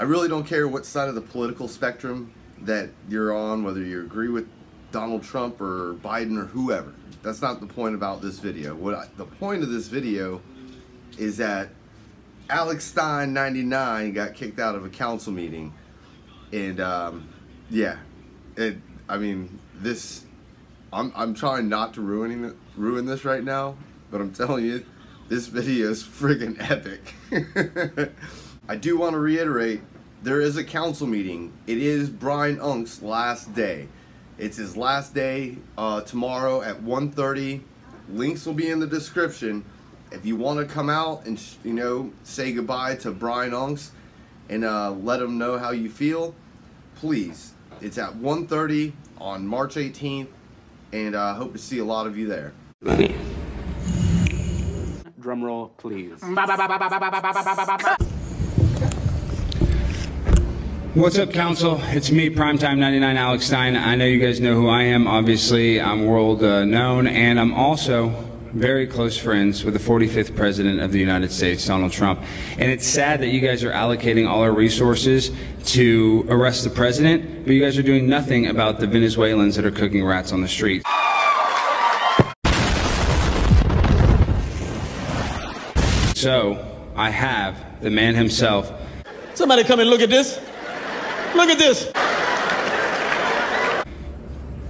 I really don't care what side of the political spectrum that you're on, whether you agree with Donald Trump or Biden or whoever. That's not the point about this video. What I, the point of this video is that Alex Stein 99 got kicked out of a council meeting, and um, yeah, it. I mean, this. I'm I'm trying not to it, ruin this right now, but I'm telling you, this video is friggin' epic. I do want to reiterate, there is a council meeting. It is Brian Aungst's last day. It's his last day uh, tomorrow at 1.30. Links will be in the description. If you want to come out and, you know, say goodbye to Brian Aungst and uh, let him know how you feel, please. It's at 1.30 on March 18th, and I uh, hope to see a lot of you there. Drum roll, please. What's up, Council? It's me, Primetime 99 Alex Stein. I know you guys know who I am. Obviously, I'm world uh, known, and I'm also very close friends with the 45th President of the United States, Donald Trump. And it's sad that you guys are allocating all our resources to arrest the President, but you guys are doing nothing about the Venezuelans that are cooking rats on the streets. So, I have the man himself. Somebody come and look at this. Look at this.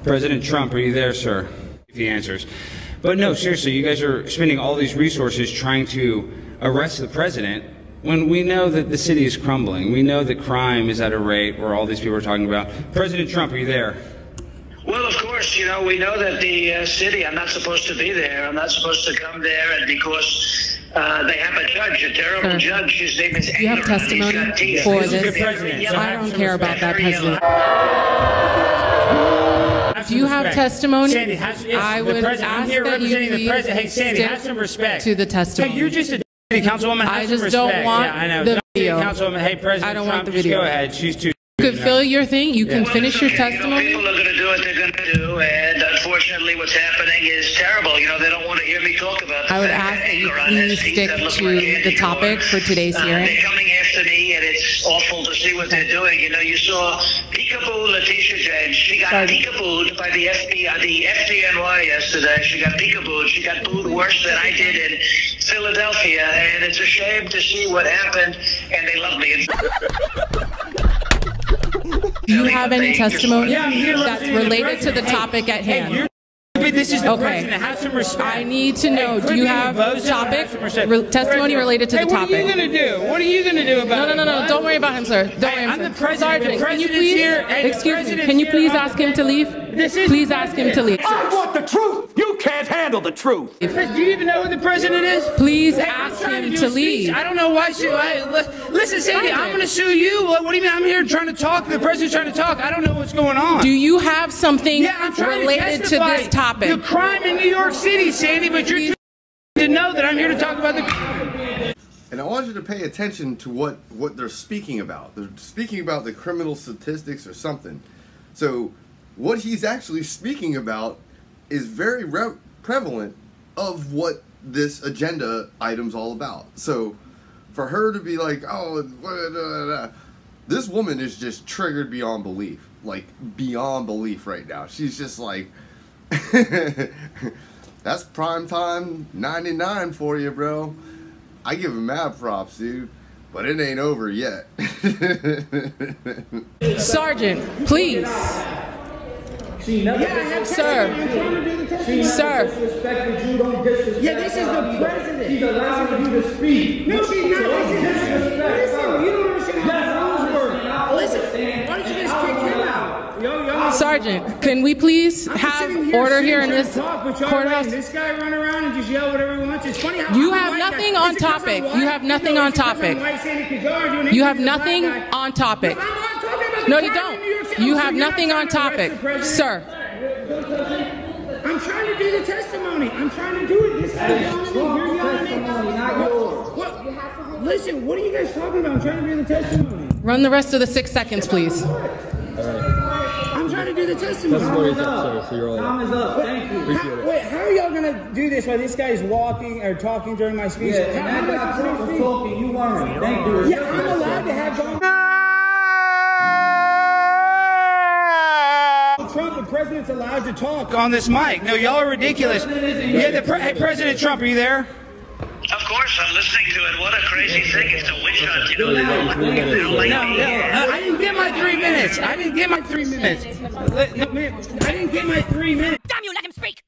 President Trump, are you there, sir? If he answers. But no, seriously, you guys are spending all these resources trying to arrest the president when we know that the city is crumbling. We know that crime is at a rate where all these people are talking about. President Trump, are you there? Well, of course, you know, we know that the uh, city, I'm not supposed to be there. I'm not supposed to come there, and because uh, they have a judge, a terrible Sir, judge. His name is. You have testimony for this. I don't care about that president. Do you have testimony? Sandy, has, I would ask I'm here that representing you the president. Hey, Sandy, have some respect. To the testimony. Hey, you're just a councilwoman. Have I just respect. don't want yeah, I know. the video. Councilwoman, hey, President I don't Trump, want the just video. go ahead. She's too. You can fill your thing. You can finish your okay. You know, testimony. people are going to do what they're going to do, and unfortunately, what's happening is terrible. You know, they don't want to hear me talk about. The I would fact ask that you anger on his please stick to like the topic for today's Uh, hearing. They're coming after me, and it's awful to see what they're doing. You know, you saw peekaboo Letitia James. She got Sorry. peekabooed by the FBI, the FDNY yesterday. She got peekabooed. She got booed worse than I did in Philadelphia, and it's a shame to see what happened. And they love me. Do you have any testimony Yeah, that's related to the topic at Hey, hand? You're. This is the Okay. president. Have some respect. I need to know, Hey, do you have a topic- Have re- testimony President, related to hey, the topic? What are you gonna do? What are you gonna do about it? No, no, no, no. Don't worry about him, sir. Don't Hey, worry I'm about the president. Sergeant, The can you please, here. Excuse me, can you please ask him to leave? This is Please ask him to leave. I want the truth. You can't handle the truth. Do you even know who the president is? Please Hey, ask him do to a speech. leave. I don't know why. She, I, li- listen, Sandy, I'm going to sue you. What, what do you mean? I'm here trying to talk. The president's trying to talk. I don't know what's going on. Do you have something yeah, related to, to this topic? The crime in New York City, Sandy, but you're too to know that I'm here to talk about the. And I want you to pay attention to what, what they're speaking about. They're speaking about the criminal statistics or something. So, what he's actually speaking about is very re- prevalent of what this agenda item's all about. So, for her to be like, oh, blah, blah, blah, blah," this woman is just triggered beyond belief. Like, beyond belief right now. She's just like, that's prime time 99 for you, bro. I give him mad props, dude. But it ain't over yet. Sergeant, please. Sir. Sir. Yeah, this is the president. She's allowing you to speak. No, she's not. Listen, listen, you don't understand how the rules work. Listen, why don't you just kick him out? Yo, yo. Sergeant, can we please have Sitting order here in this talk, but courthouse? This guy run around and just yell whatever he wants. It's funny how You have nothing on Is it 'cause I'm topic. You have nothing on it's 'cause I'm topic. white, Sandy, 'cause y'all are doing You anything have to the black nothing on topic. No, I'm not talking about the No, you don't. in New York City. You have you're nothing on trying to arrest topic. Sir, I'm trying to do the testimony. I'm trying to do it. This guy's yelling at me. You're yelling at me. Not yours. Listen, what are you guys talking about? I'm trying to do the testimony. run the rest of the six seconds, please. I'm trying to do the testimony. Time is up, sir. So you're all Time is up. Thank you. How, wait, how are y'all gonna do this while this guy is walking or talking during my speech? Yeah, how, how am I supposed talking, you weren't. Thank you. Yeah, I'm allowed to have gone. That's allowed to talk. on this mic. No, y'all are ridiculous. Yeah, the pre- hey, President Trump, are you there? Of course, I'm listening to it. What a crazy thing. It's a witch hunt. You know, they don't they don't like No, no, here. I I didn't get my three minutes. I didn't get my three minutes. No, Man, I didn't get my three minutes. Damn you, let him speak!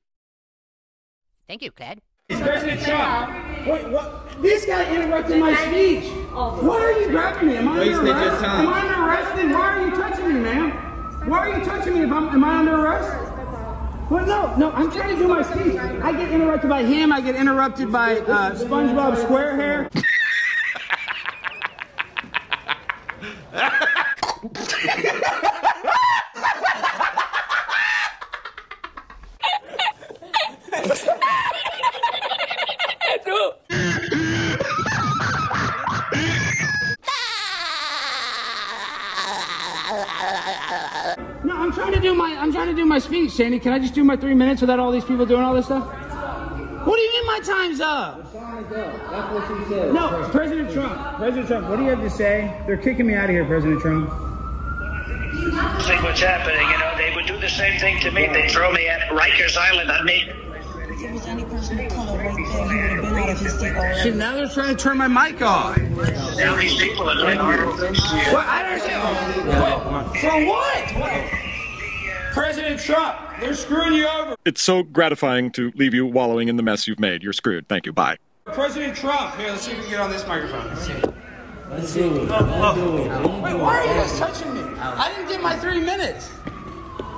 Thank you, Cled. It's President Trump. Wait, what? This guy interrupted my speech. Why are you grabbing me? Am I Wasted under your arrest? time. Am I under arrest? Why are you touching me, man? Why are you touching me? If I'm, am I under arrest? Well, no, no. I'm trying to do my speech. I get interrupted by him. I get interrupted by uh, SpongeBob SquareHair. No, I'm trying to do my I'm trying to do my speech, Sandy. Can I just do my three minutes without all these people doing all this stuff? What do you mean my time's up? That's what she said. No, President Trump. President Trump, what do you have to say? They're kicking me out of here, President Trump. See what's happening. You know, they would do the same thing to me. They'd throw me at Rikers Island on me. If it was any person of color right there, he would have been out of his seat already. See, now they're trying to turn my mic off. Now these people are doing horrible things to you. Well, I don't understand. For what? What? President Trump, they're screwing you over. It's so gratifying to leave you wallowing in the mess you've made. You're screwed. Thank you. Bye. President Trump. Here, let's see if we can get on this microphone. Let's see. Let's do it. Let's do it. Wait, why are you guys touching me? I didn't get my three minutes.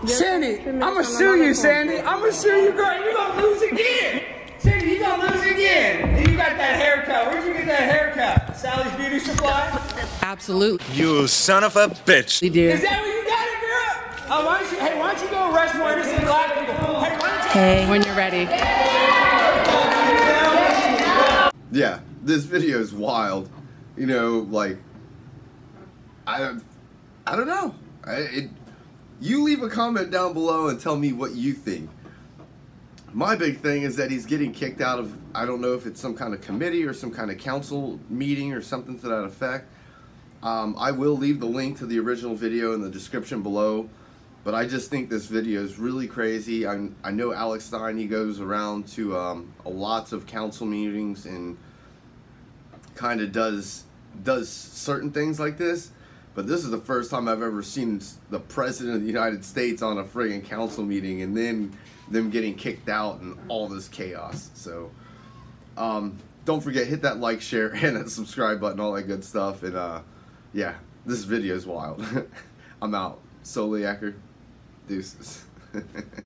Sandy, I'm gonna sue you, Sandy. I'm gonna sue you, girl. You're gonna lose again. Sandy, you're gonna lose again. And you got that haircut. Where'd you get that haircut? Sally's Beauty Supply? Absolutely. You son of a bitch. We do. Girl? Oh, why don't you, hey, why don't you go arrest more innocent black people? Hey, why don't you? Hey, when you're ready. Yeah, this video is wild. You know, like I, I don't know. I, it, you leave a comment down below and tell me what you think. My big thing is that he's getting kicked out of. I don't know if it's some kind of committee or some kind of council meeting or something to that effect. Um, I will leave the link to the original video in the description below. But I just think this video is really crazy. I, I know Alex Stein, he goes around to um, lots of council meetings and kind of does does certain things like this. But this is the first time I've ever seen the President of the United States on a friggin' council meeting and then them getting kicked out and all this chaos. So um, don't forget, hit that like, share, and that subscribe button, all that good stuff. And uh, yeah, this video is wild. I'm out. Soloyaker. Deuces.